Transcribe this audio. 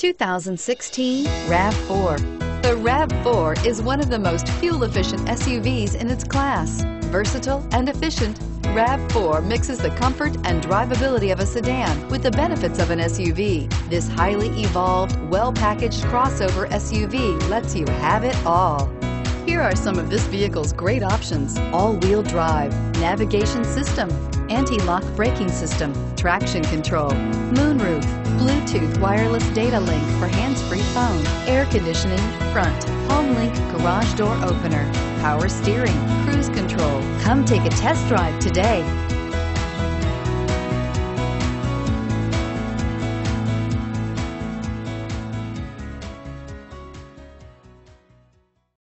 2016 RAV4. The RAV4 is one of the most fuel-efficient SUVs in its class. Versatile and efficient, RAV4 mixes the comfort and drivability of a sedan with the benefits of an SUV. This highly evolved, well-packaged crossover SUV lets you have it all. Here are some of this vehicle's great options. All-wheel drive, navigation system, anti-lock braking system, traction control, moonroof, Bluetooth wireless data link for hands-free phone, air conditioning, front, HomeLink garage door opener, power steering, cruise control. Come take a test drive today.